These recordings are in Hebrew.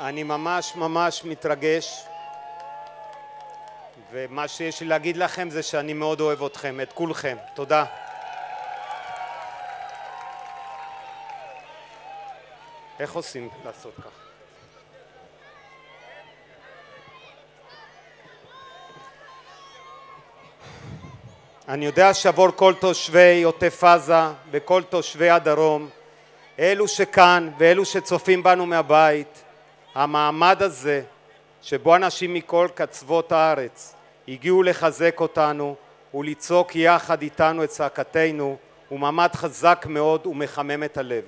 אני ממש ממש מתרגש ומה שיש לי להגיד לכם זה שאני מאוד אוהב אתכם, את כולכם. תודה. איך עושים לעשות ככה? אני יודע שעבור כל תושבי עוטף עזה וכל תושבי הדרום, אלו שכאן ואלו שצופים בנו מהבית, המעמד הזה שבו אנשים מכל קצוות הארץ הגיעו לחזק אותנו ולצעוק יחד איתנו את צעקתנו הוא מעמד חזק מאוד ומחמם את הלב.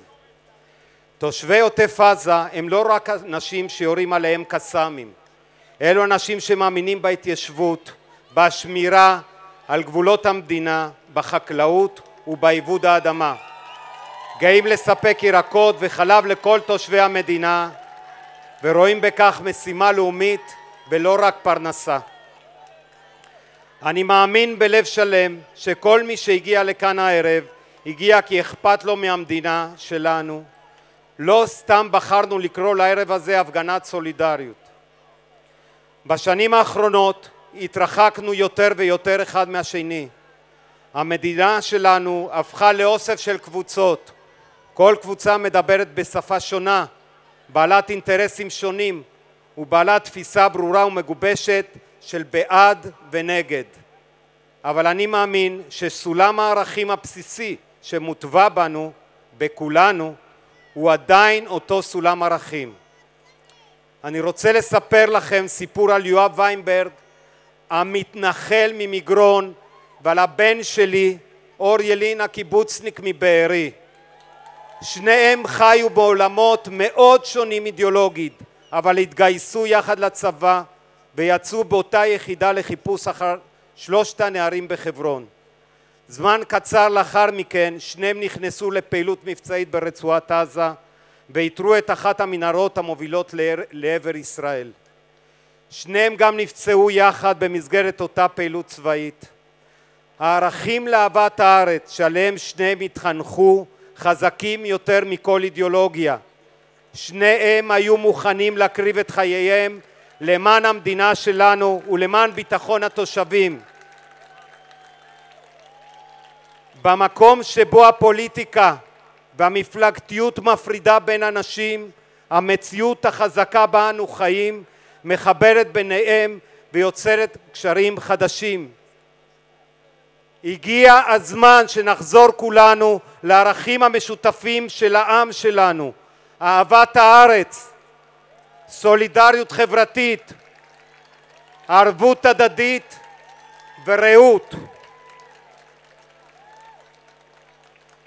תושבי עוטף עזה הם לא רק אנשים שיורים עליהם קסאמים, אלו אנשים שמאמינים בהתיישבות, בשמירה על גבולות המדינה, בחקלאות ובעיבוד האדמה. גאים לספק ירקות וחלב לכל תושבי המדינה ורואים בכך משימה לאומית ולא רק פרנסה. אני מאמין בלב שלם שכל מי שהגיע לכאן הערב הגיע כי אכפת לו מהמדינה שלנו. לא סתם בחרנו לקרוא לערב הזה הפגנת סולידריות. בשנים האחרונות התרחקנו יותר ויותר אחד מהשני. המדינה שלנו הפכה לאוסף של קבוצות. כל קבוצה מדברת בשפה שונה, בעלת אינטרסים שונים ובעלת תפיסה ברורה ומגובשת של בעד ונגד. אבל אני מאמין שסולם הערכים הבסיסי שמוטבע בנו, בכולנו, הוא עדיין אותו סולם ערכים. אני רוצה לספר לכם סיפור על יואב ויינברג, המתנחל ממגרון, ועל הבן שלי, אור ילין הקיבוצניק מבארי. שניהם חיו בעולמות מאוד שונים אידיאולוגית, אבל התגייסו יחד לצבא ויצאו באותה יחידה לחיפוש אחר שלושת הנערים בחברון. זמן קצר לאחר מכן שניהם נכנסו לפעילות מבצעית ברצועת עזה ואיתרו את אחת המנהרות המובילות לעבר ישראל. שניהם גם נפצעו יחד במסגרת אותה פעילות צבאית. הערכים לאהבת הארץ שעליהם שניהם התחנכו חזקים יותר מכל אידיאולוגיה. שניהם היו מוכנים להקריב את חייהם למען המדינה שלנו ולמען ביטחון התושבים. במקום שבו הפוליטיקה והמפלגתיות מפרידה בין אנשים, המציאות החזקה בה אנו חיים מחברת ביניהם ויוצרת קשרים חדשים. הגיע הזמן שנחזור כולנו לערכים המשותפים של העם שלנו, אהבת הארץ, סולידריות חברתית, ערבות הדדית ורעות.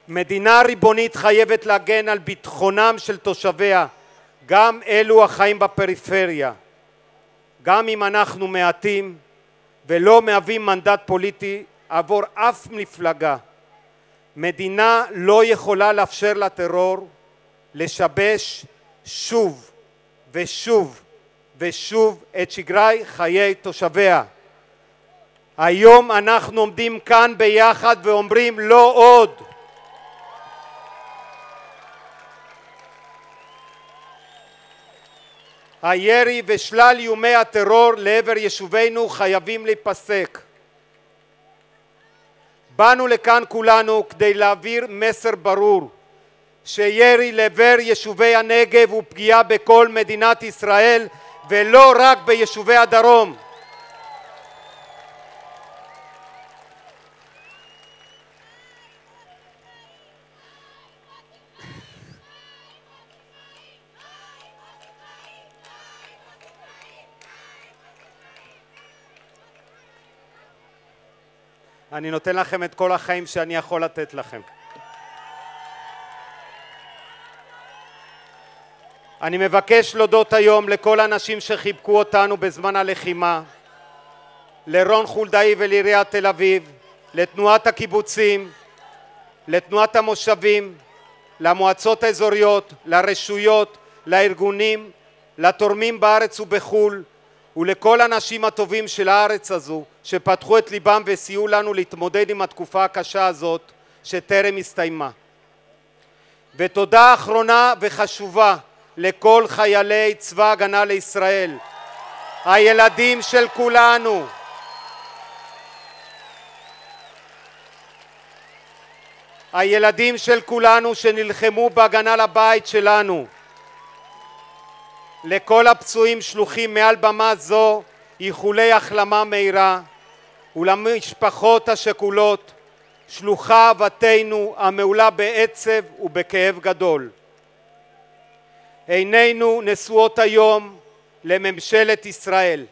מדינה ריבונית חייבת להגן על ביטחונם של תושביה, גם אלו החיים בפריפריה. גם אם אנחנו מעטים ולא מהווים מנדט פוליטי עבור אף מפלגה. מדינה לא יכולה לאפשר לטרור לשבש שוב ושוב ושוב את שגרי חיי תושביה. היום אנחנו עומדים כאן ביחד ואומרים לא עוד. הירי ושלל איומי הטרור לעבר יישובינו חייבים להיפסק. באנו לכאן כולנו כדי להעביר מסר ברור שירי לעבר יישובי הנגב הוא פגיעה בכל מדינת ישראל ולא רק ביישובי הדרום. אני נותן לכם את כל החיים שאני יכול לתת לכם. אני מבקש להודות היום לכל האנשים שחיבקו אותנו בזמן הלחימה, לרון חולדאי ולעיריית תל אביב, לתנועת הקיבוצים, לתנועת המושבים, למועצות האזוריות, לרשויות, לארגונים, לתורמים בארץ ובחו"ל ולכל האנשים הטובים של הארץ הזו שפתחו את ליבם וסייעו לנו להתמודד עם התקופה הקשה הזאת שטרם הסתיימה. ותודה אחרונה וחשובה לכל חיילי צבא הגנה לישראל, הילדים של כולנו. הילדים של כולנו שנלחמו בהגנה לבית שלנו. לכל הפצועים שלוחים מעל במה זו איחולי החלמה מהירה ולמשפחות השכולות שלוחה אהבתנו המעולה בעצב ובכאב גדול. עינינו נשואות היום לממשלת ישראל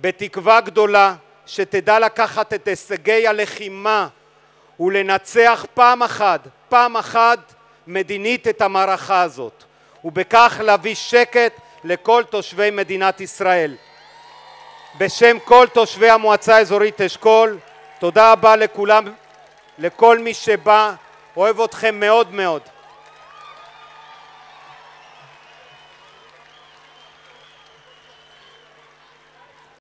בתקווה גדולה שתדע לקחת את הישגי הלחימה ולנצח פעם אחת, פעם אחת מדינית את המערכה הזאת ובכך להביא שקט לכל תושבי מדינת ישראל. בשם כל תושבי המועצה האזורית אשכול, תודה רבה לכולם, לכל מי שבא, אוהב אתכם מאוד מאוד.